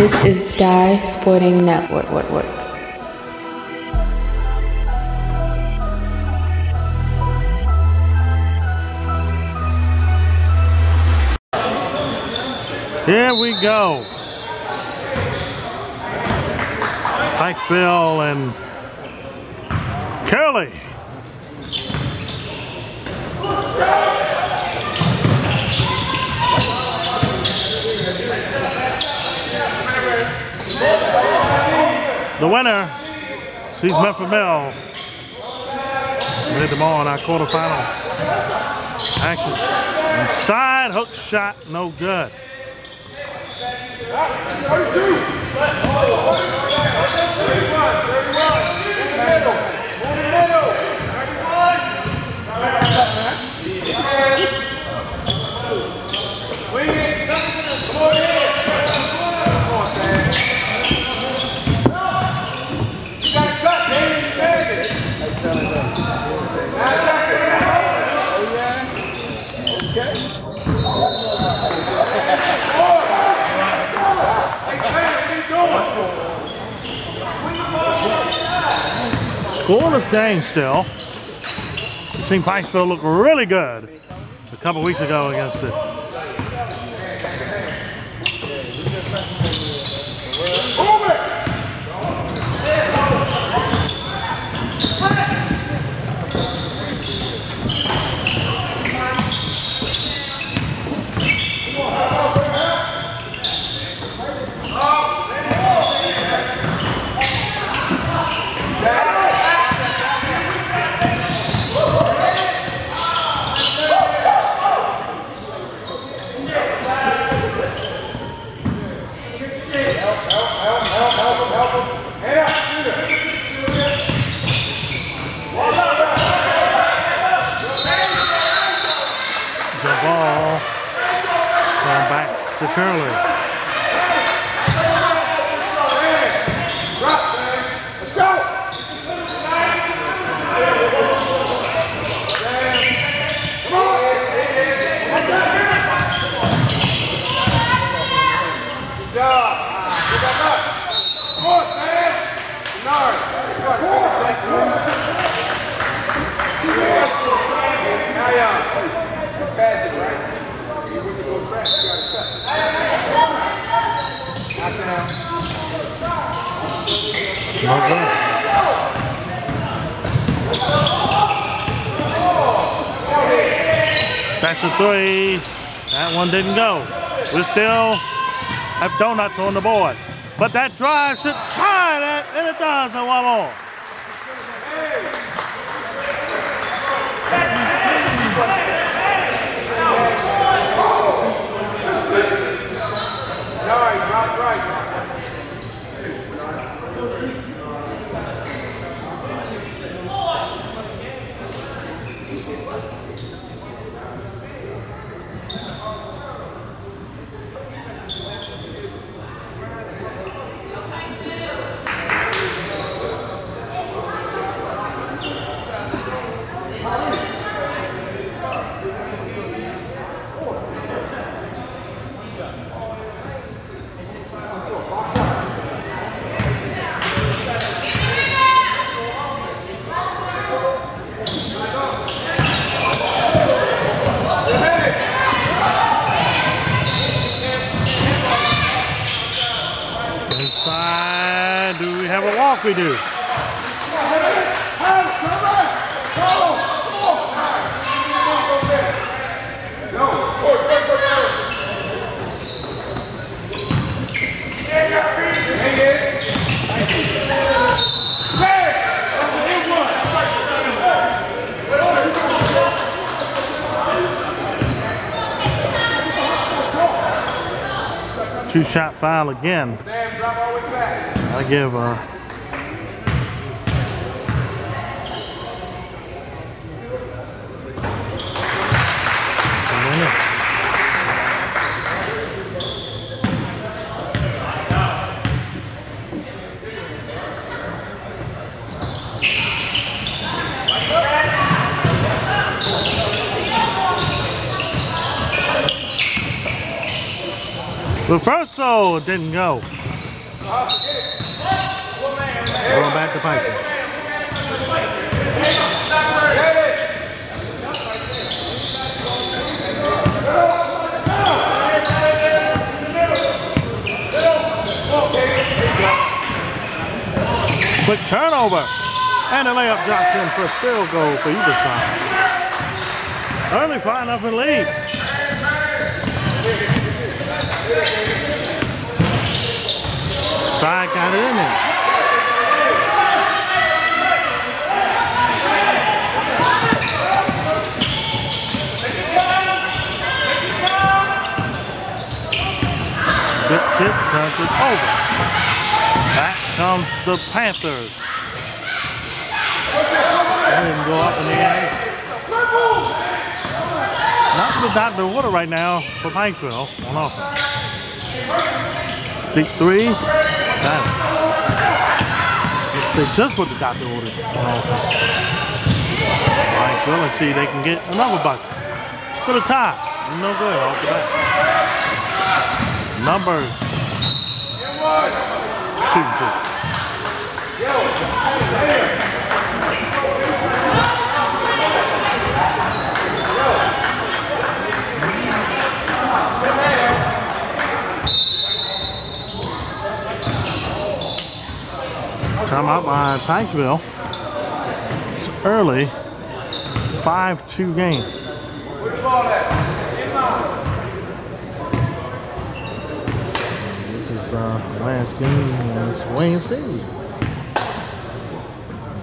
This is Dye Sporting Network. What Work Here we go. Pikesville and Curley. The winner, she's Memphis. We hit them all in our quarterfinal action. Side hook shot, no good. Scoreless game still. It seen Pikesville look really good a couple weeks ago against it. The ball going back to Curley. No good. That's a three. That one didn't go. We still have donuts on the board. But that drive should tie that, and it does, and one more. Inside, do we have a walk? We do. Two shot foul again. I give uh a minute. First soul didn't go. Going back to Piper. Quick turnover. And a layup drops in for a field goal for either side. Early 5 nothing lead. Side got it in there. Bit tip, turns it over. Back comes the Panthers. Ahead and go up in the air. Not the Dr. Water right now for Pikesville on offense. Big three. It. Let's see just what the Dr. ordered on offense. Pikesville, let's see if they can get another bucket. For the tie. No good off the. Numbers. Shooting two. Time out by Pikesville. It's early. 5-2 game. This is uh, last game against Wayne City.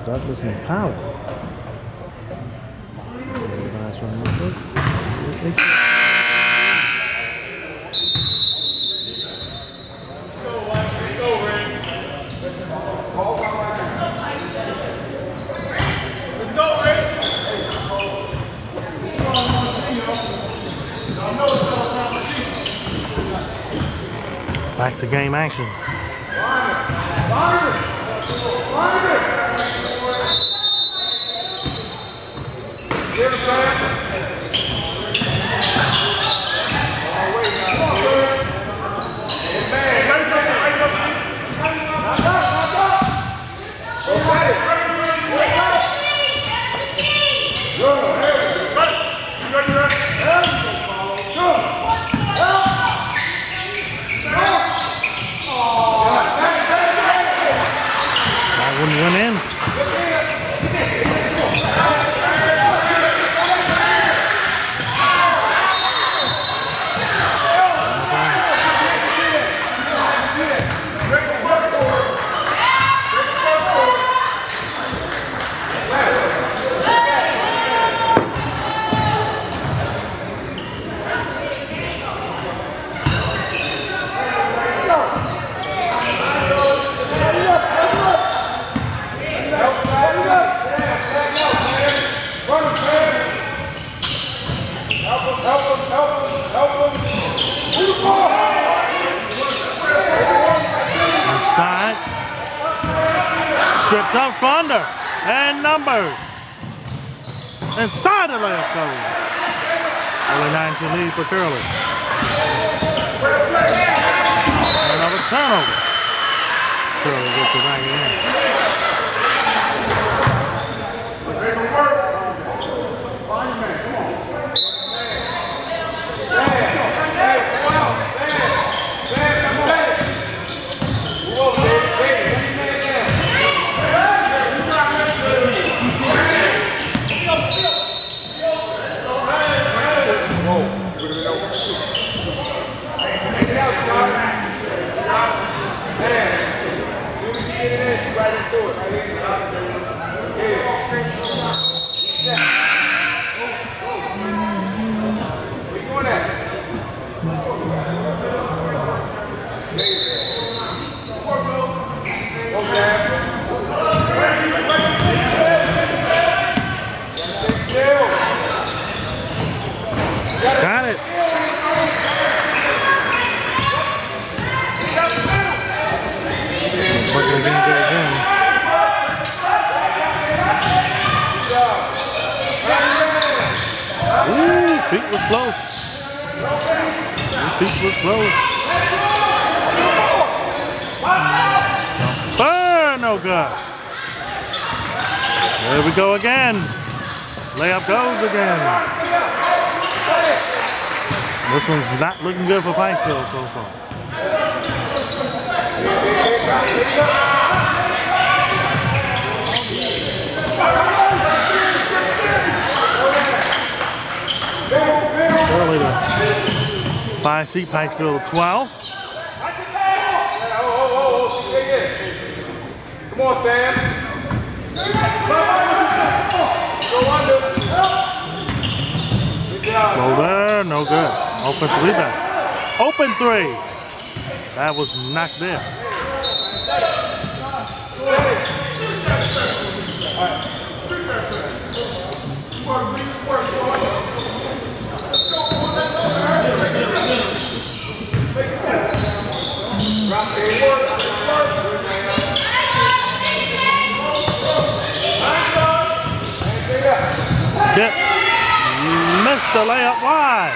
Douglas and Powell. Last one, real quick. Back to game action. That wouldn't went in. Inside. Stripped up Thunder. And numbers. Inside the left goal. Only 19 lead for Curley. Another turnover. Curley gets it back in. Got it. Quickly gonna do it again. Ooh, feet was close. Ooh, feet was close. no oh good. There we go again. Layup goes again. This one's not looking good for Pikesville so far to five seat Pikesville 12. Come on, Sam. Go under. Good job. Low there, no good. Offensive rebound. Open three. That was knocked in. Dip. Missed the layup wide.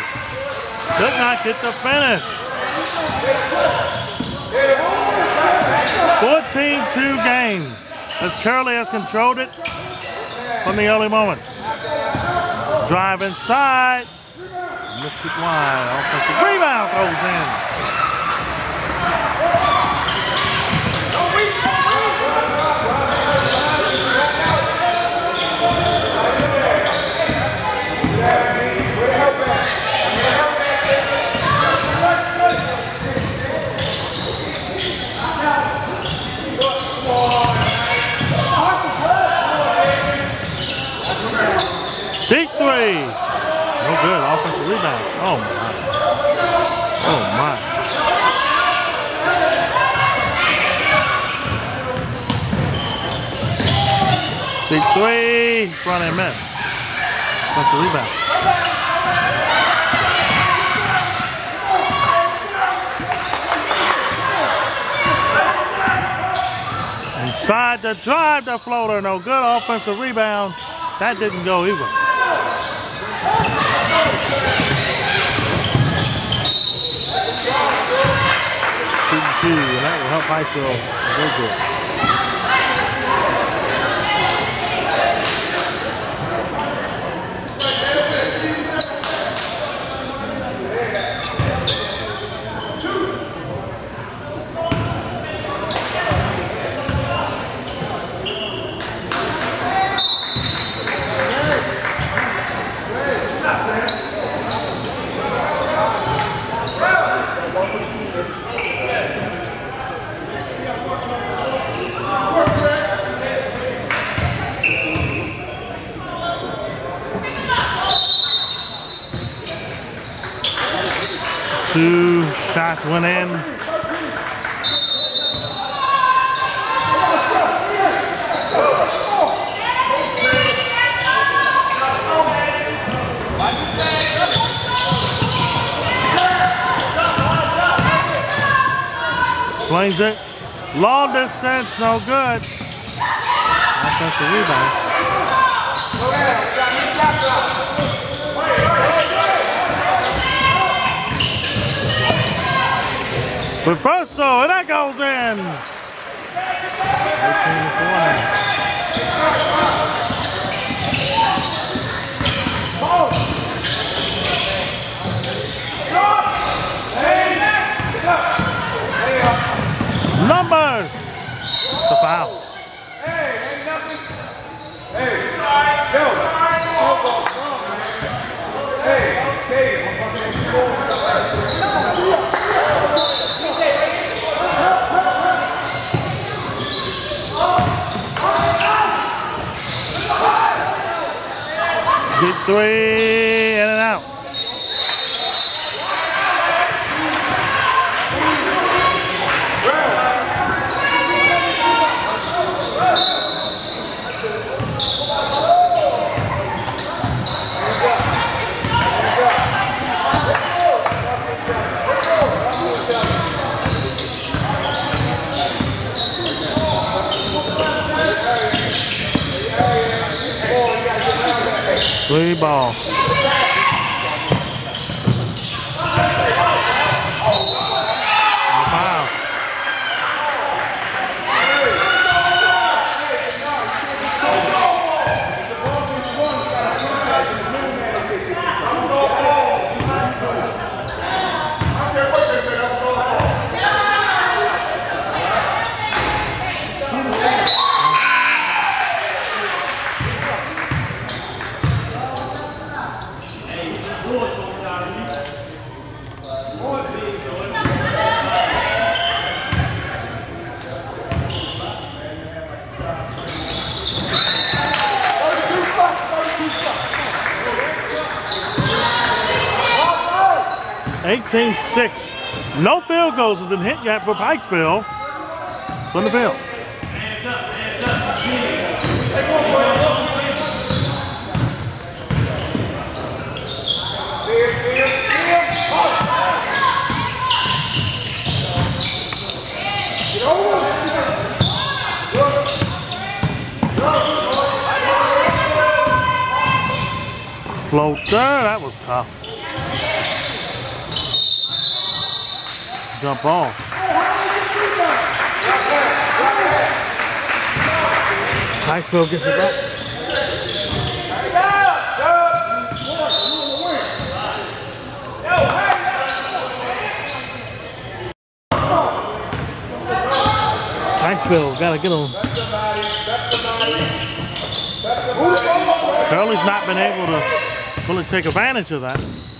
Could not get the finish. 14-2 game as Curley has controlled it from the early moments. Drive inside. It wide. Offensive rebound goes in. Deep three. No good. Rebound. Oh my. Oh my. Deep three. Front end miss. Offensive rebound. Inside the drive, the floater, no good. Offensive rebound. That didn't go either. Shooting two, and that will help Pikesville go good. Two shots went in. Swings it. Long distance, no good. Offensive rebound. Reversal, and that goes in. 18 to 4. Numbers. It's a foul. Hey, ain't nothing. Hey, yo. Oh. Hey, hey, Three, in and out. Three ball. Foul. 18-6. No field goals have been hit yet for Pikesville from the field. Floater, that was tough. Jump off. Pikesville gets it back. Pikesville got to get him. Curley's not been able to fully take advantage of that.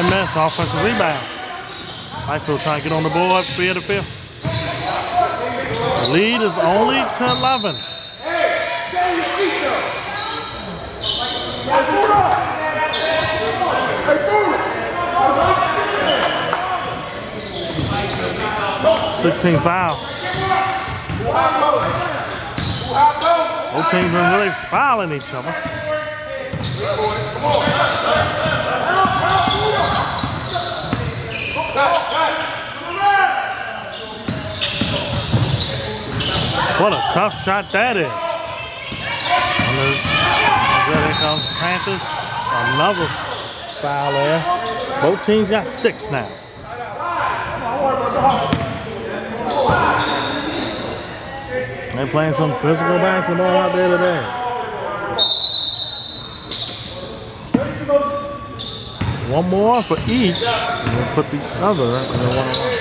They miss offensive rebound. Pikesville trying to get on the board, free of the fifth. The lead is only to 11. Sixteen foul. Both teams been really fouling each other. What a tough shot that is. There's- There comes Panthers. Another foul there. Both teams got six now. They're playing some physical basketball out there today. One more for each, and we'll put the other in the one-on-one.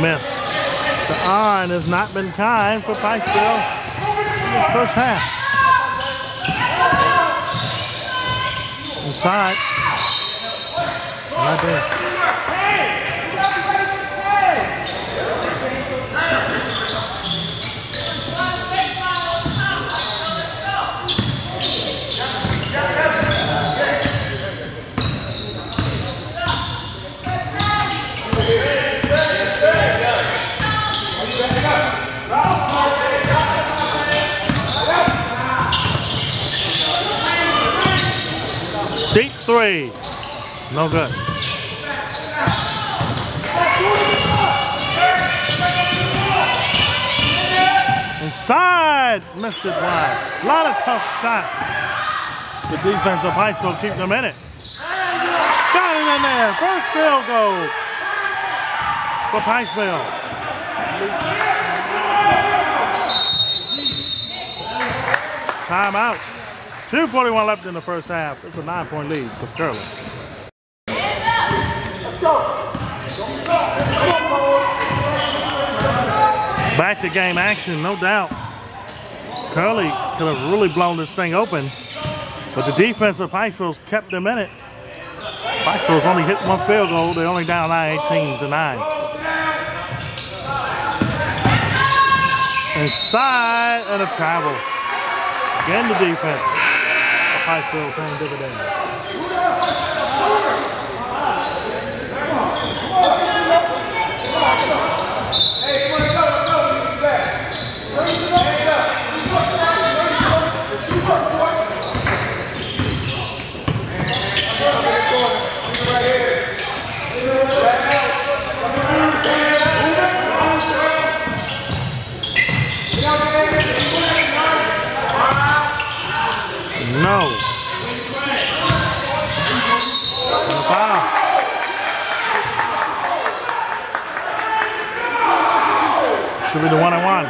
Missed. The iron has not been kind for Pikesville in the first half. Inside. Right there. Deep three. No good. Inside. Missed it wide. A lot of tough shots. The defense of Pikesville keep them in it. Got it in there. First field goal for Pikesville. Timeout. 2.41 left in the first half. It's a nine point lead for Curley. Back to game action, no doubt. Curley could have really blown this thing open, but the defense of Pikesville's kept them in it. Pikesville's only hit one field goal. They're only down 9, 18 to 9. Inside and a travel. Again, the defense. Pikesville paying dividends. will be the one and one.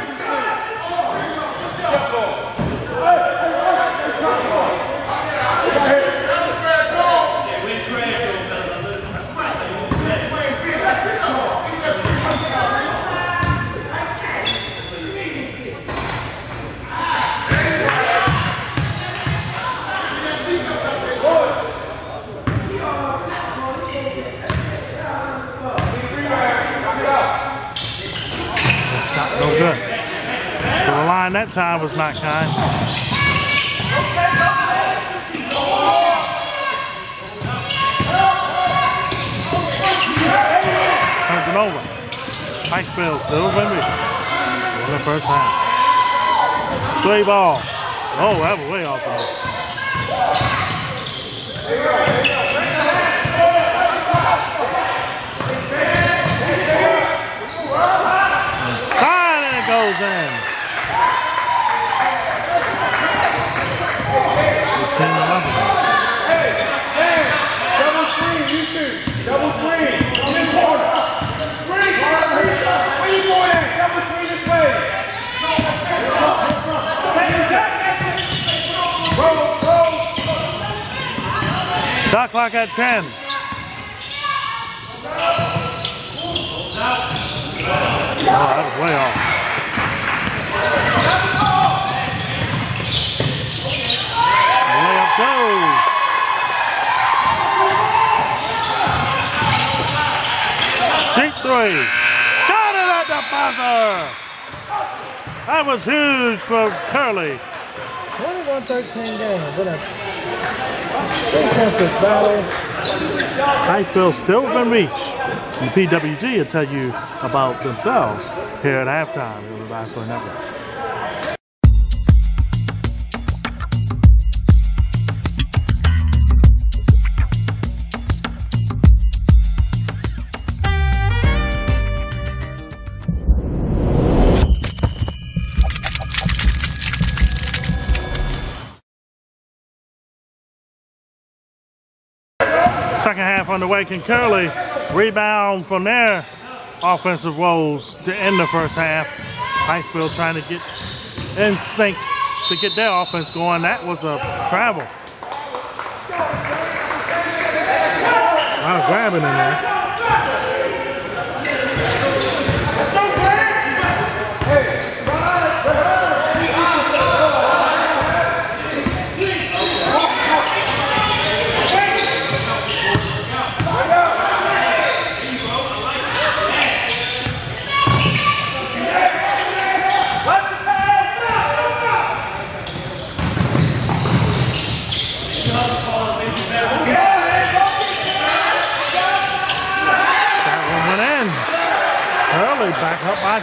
Shot no good. So time was not kind. Turns it over. Pikesville still with me. In the first half. Play ball. Oh, that was way off the mark. Side and it goes in. 15 11. Double screen, you two. Double screen. In the corner. Screen. Where you going at? Double screen this way. Roll, roll. Shot clock at 10. Oh, that was way off. Layup goes. Deep three. Got it at the buzzer. That was huge for Curley. 21-13 game. What Memphis Valley. Pikesville still within reach. And PWG will tell you about themselves here at halftime on the Basketball Second half underway. Curley rebound from their offensive woes to end the first half? Pikesville trying to get in sync to get their offense going. That was a travel. Of grabbing in there.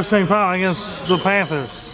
First team foul against the Panthers.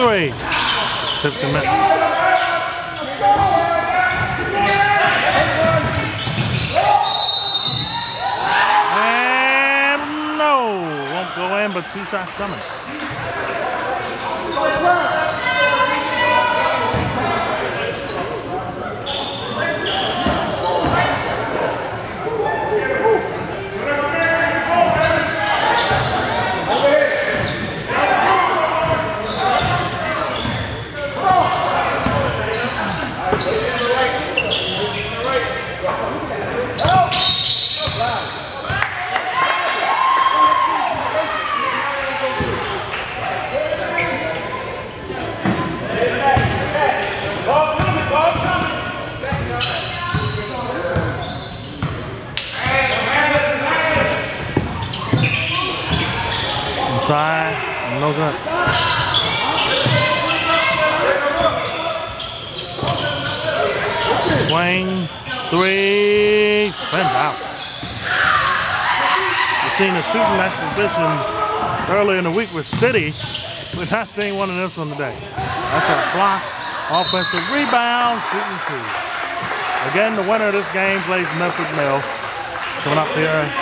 Three. Won't go in, but two shots coming. Inside, Swing, three, spins out. We've seen a shooting exhibition earlier in the week with City. We're not seeing one of this one today. That's a block, offensive rebound, shooting two. Again, the winner of this game plays Memphis Mill. Coming up here.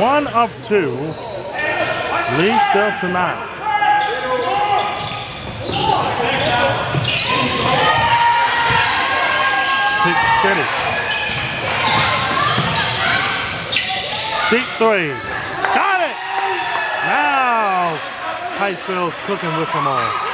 One of two. Lead still to City. Deep three. Got it! Now, Tightfield's cooking with them all.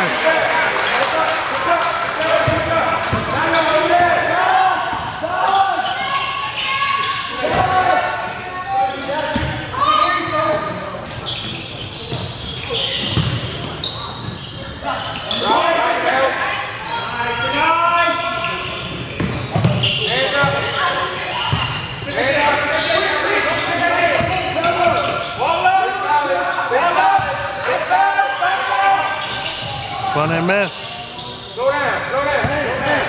Got it. Funny. Slow down, slow down, slow down.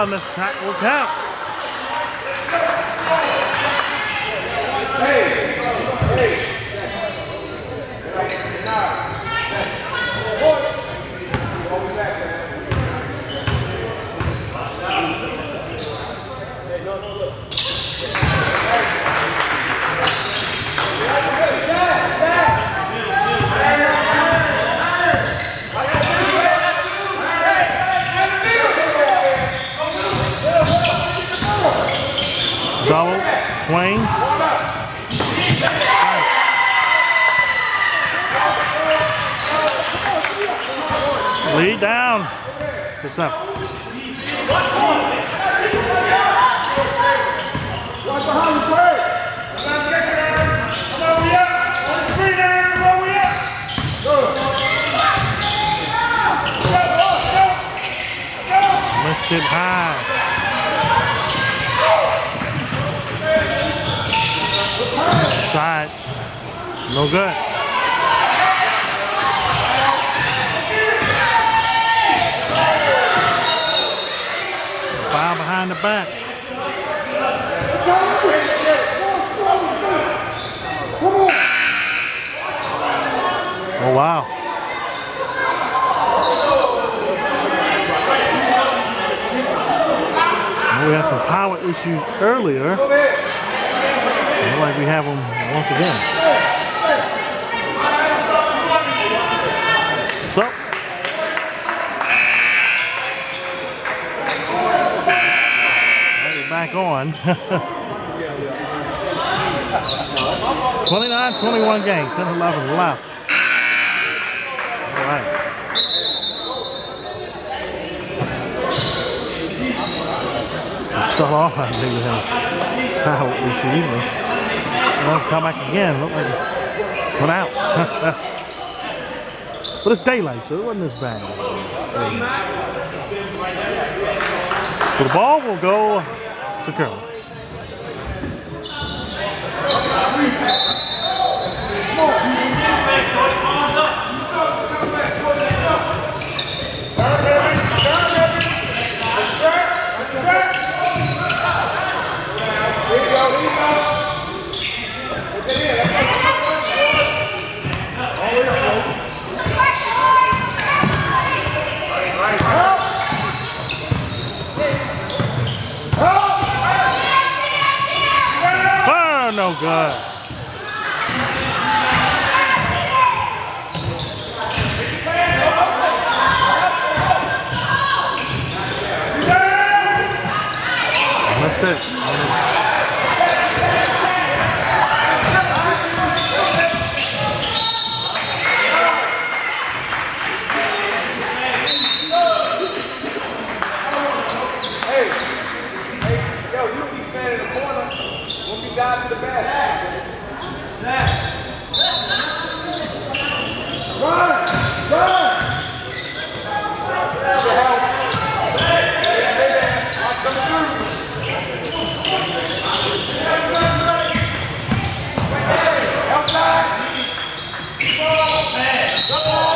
And the shot will count. Double, swing. Lead down to seven. Missed it high. Side. No good. the back. Oh, wow. we had some power issues earlier. Looks like we have them once again. Back on. 29-21 game, 10-11 left. All right. Start off, I think we have power issues. but Well, come back again. Look like went out. but it's daylight, so it wasn't as bad. So the ball will go to Curl. Oh, no good. That's it. Hey, hey, yo, you keep standing in the corner once you got to the basket. Run! Run!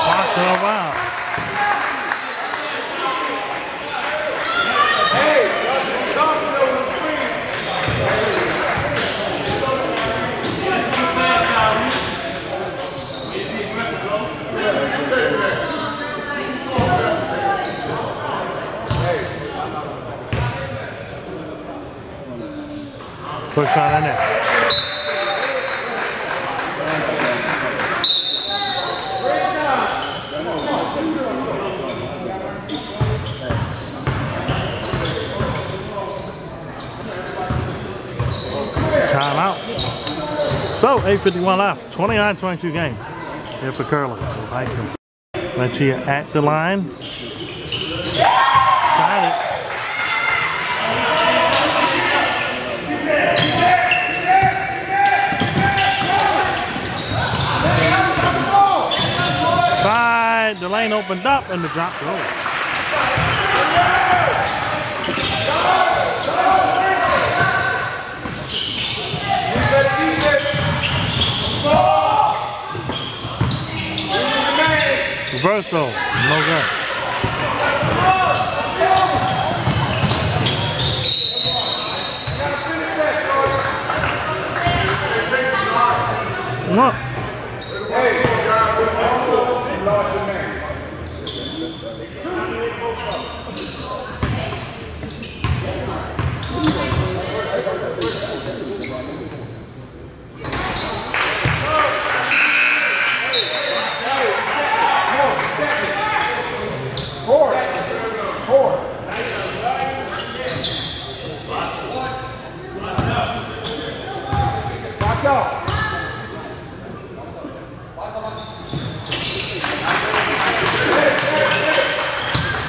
Blocked her out. Hey, Johnson over the screen. Push on in there. Timeout. So, 8.51 left. 29-22 game. Here for Curley. Like him. Lancia at the line. Got it. Side, the lane opened up and the drop goes. Reversal, no good. What?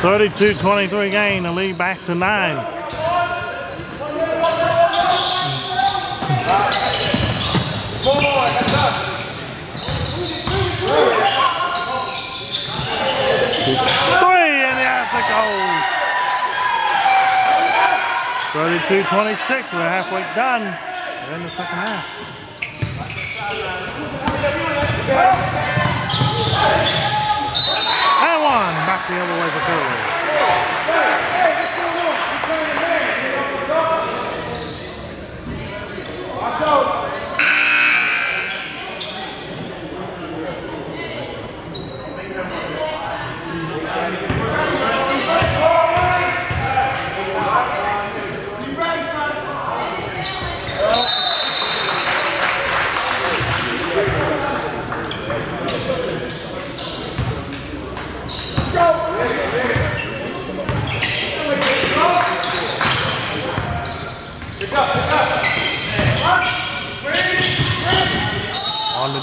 32-23 game, the lead back to nine. Three, and yes, it goes. 32-26, we're halfway done in the second half. Back the other way for Curley.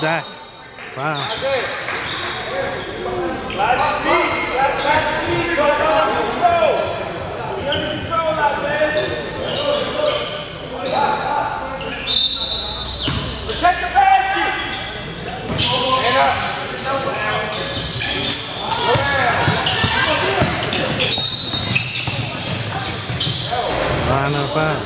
deck. Wow. Protect the basket! Stand up. Line up out.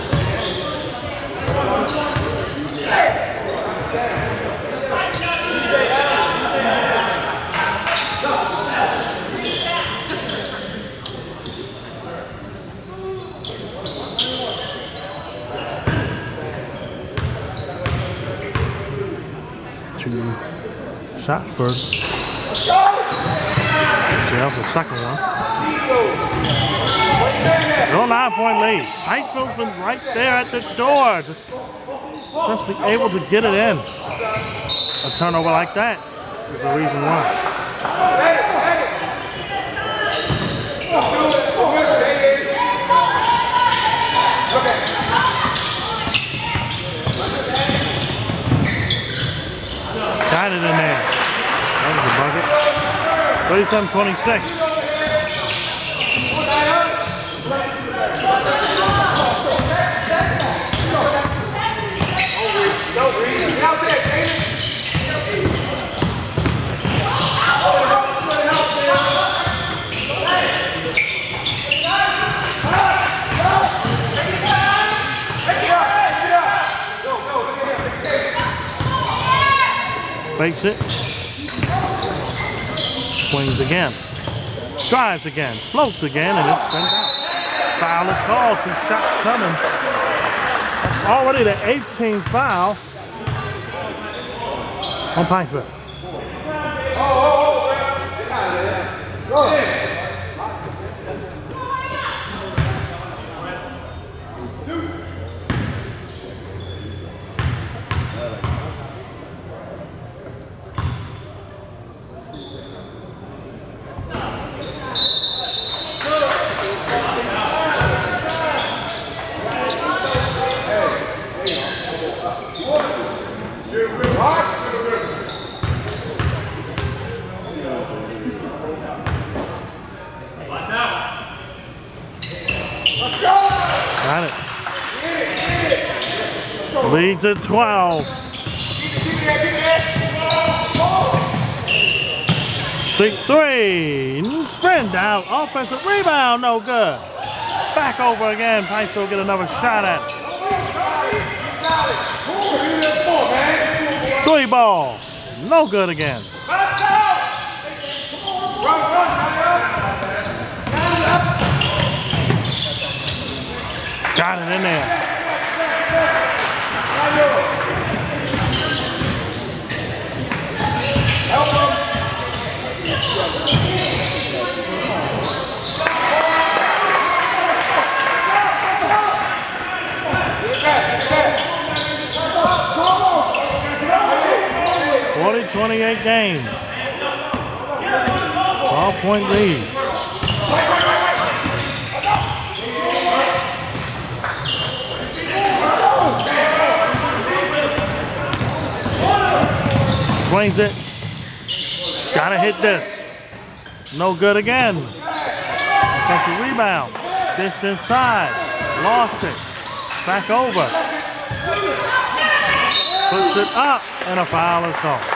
Two shots for was the second one. No nine point lead. Pikesville's been right there at the door. Just, just be able to get it in. A turnover like that is the reason why. Got it in there. That was a bucket. 37 26. Get out there, David. Fakes it. Swings again. Drives again. Floats again, and it's been out. Foul is called. Two shots coming. That's already the 18th foul on Pikesville. Got to 12. Deep three, sprint out, offensive rebound, no good. Back over again, Pikesville get another shot at it. Three ball, no good again. Got it in there. Forty twenty-eight game. 12 point lead. Swings it. Gotta hit this. No good again. Offensive rebound. Distance side. Lost it. Back over. Puts it up, and a foul is called.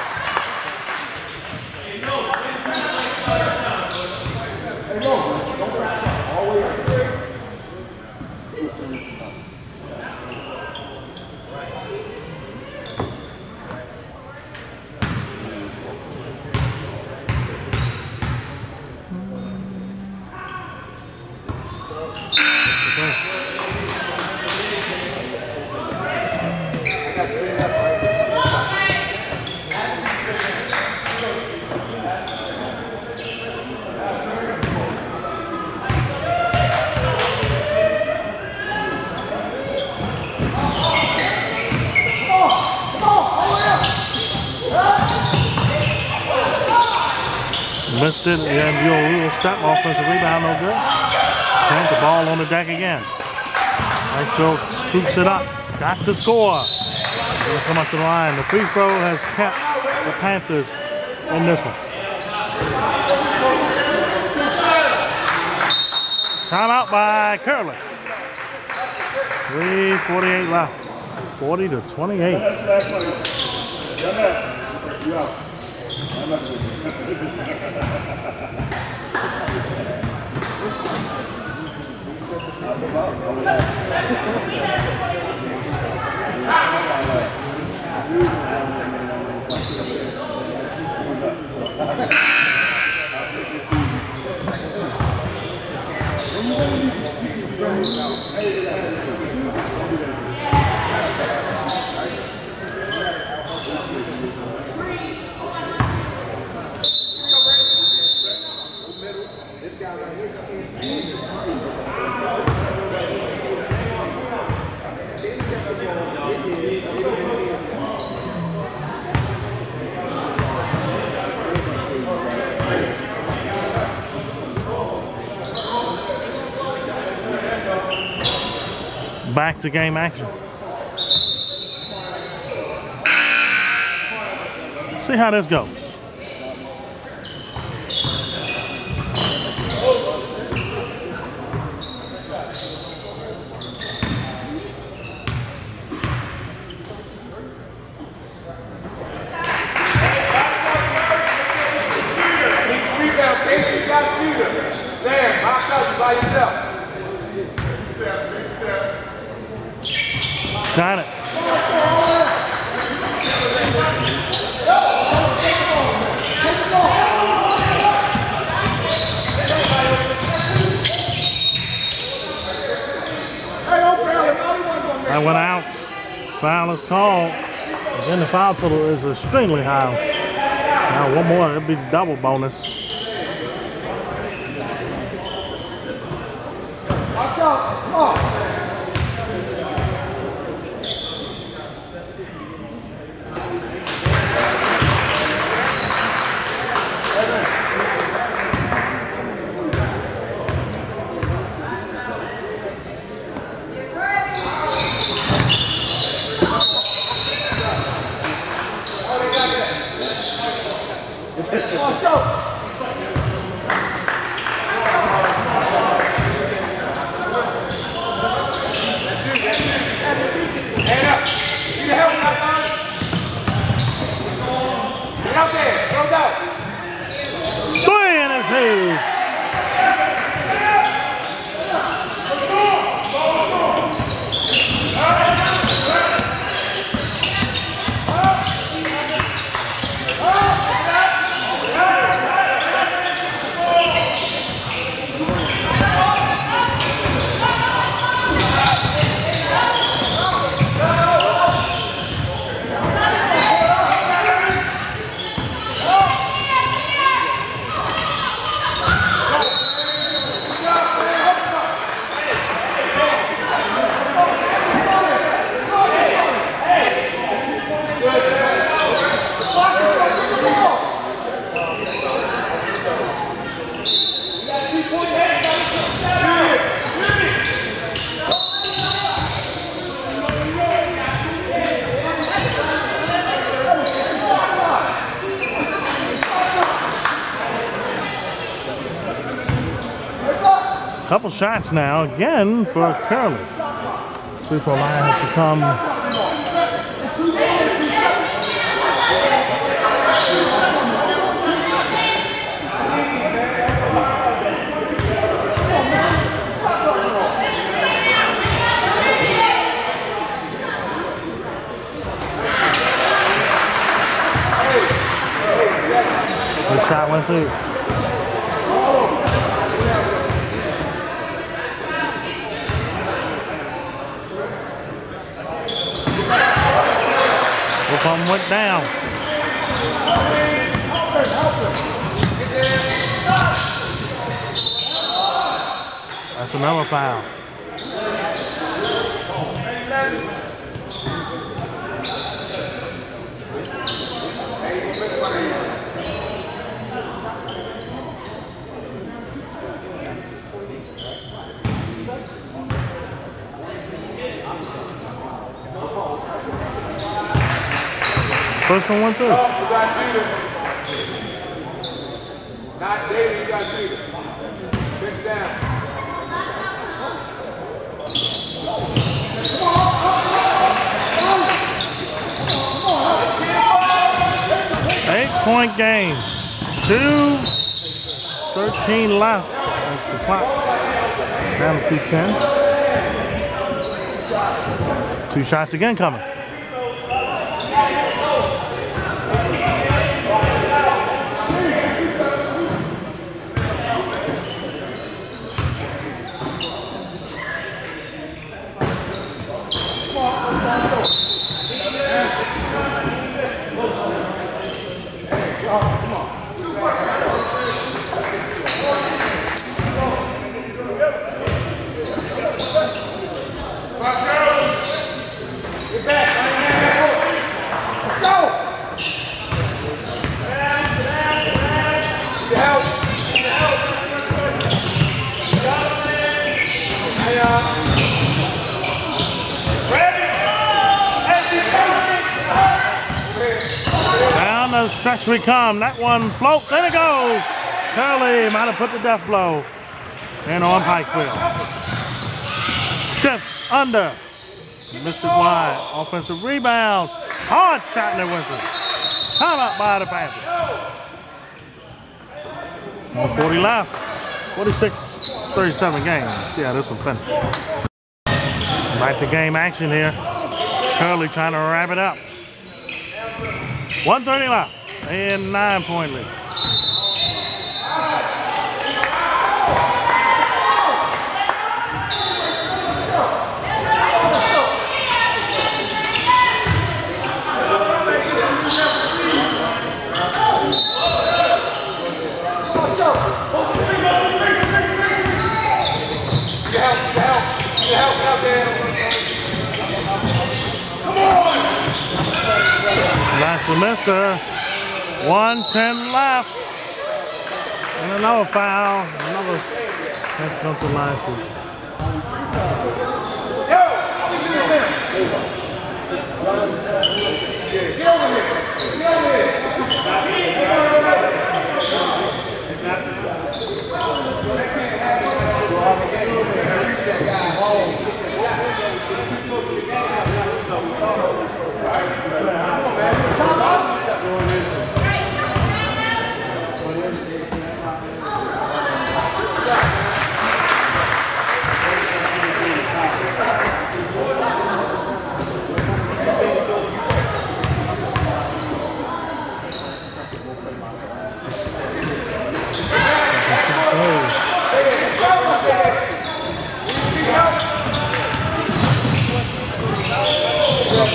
Missed it, and your little step offensive rebound, no good. Tank the ball on the deck again. Pikesville scoops it up. Got to score. Gonna come up to the line. The free throw has kept the Panthers in this one. Timeout by Curley. 3.48 left. 40 to 28. Hey, Back to game action. See how this goes. Rebound, Casey, you got a shooter. Sam, outside you by yourself. Got it. That went out. Foul is called. The total is extremely high. Now one more, it'll be double bonus. Hand up. Need the help out, man. Get out there. Close out. Three in his head. Couple shots now again for Curley. Free throw line has become shot went through. Oklahoma went down. That's another foul. First one went through. You got shooter. Not daily, you got shooter. Bench down. Eight point game. Two, 13 left. That's the clock. Down to 210. Two shots again coming. Down the stretch we come. That one floats and it goes. Curley might have put the death blow And on Pikesville. Drifts under. Mr. Wide. Offensive rebound. Hard shot in the through. Time out by the Panthers. 140 left. 46 37 game. See how this one finishes. Back to game action here. Curley trying to wrap it up. 130 left and nine point lead. Get 110 left. And another foul. Another. That's come to line.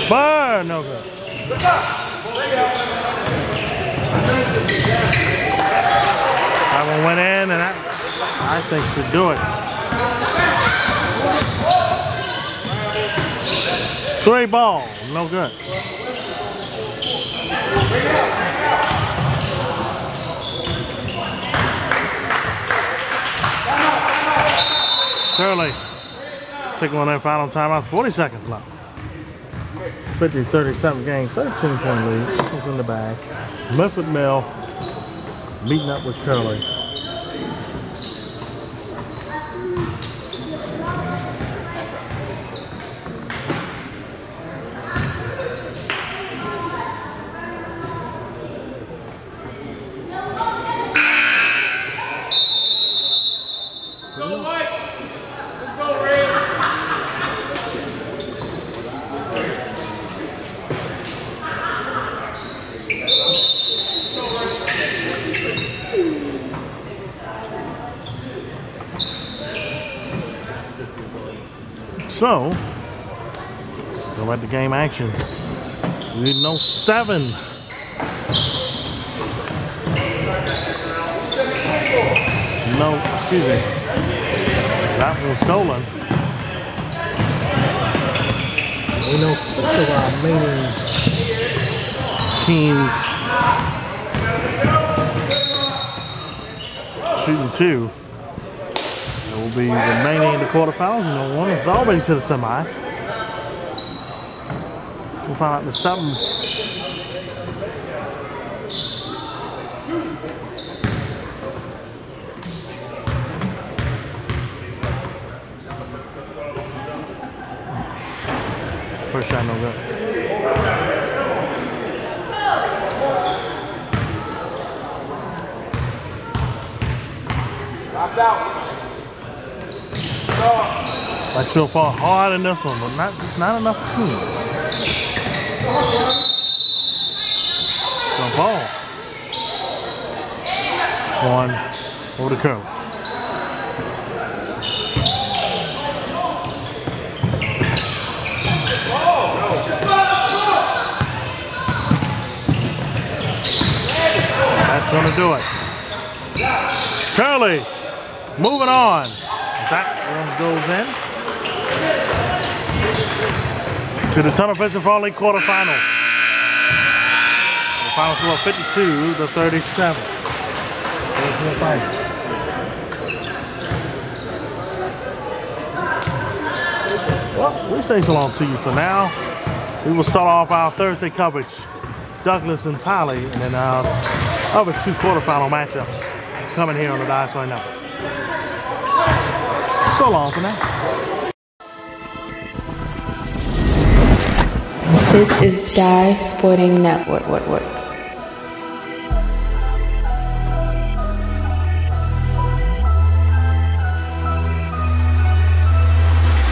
Burn, no good. That one went in, and that I think should do it. Three ball, no good. Curley taking one in final timeout. 40 seconds left. 50 37 game, 13 point lead. Who's in the bag? Memphis Mel, meeting up with Curley. So, go at the game We know seven. No, excuse me. That was stolen. We know six of our remaining Teams shooting two. There will be remaining in the quarterfinals. You know, one is already to the semis. We'll find out the seven. First shot no good. Let's feel far hard in this one, but not just not enough team. Jump ball. One over the curl. That's gonna do it. Curley, moving on. That one goes in. To the Tunnel Vision Fall League quarterfinal. The final score 52 to 37. There's the fight. Well, we say so long to you for now. We will start off our Thursday coverage. Douglas and Poly, and then our other two quarterfinal matchups coming here on the Dice right now. So long for now. This is Dye Sporting Network. What? work.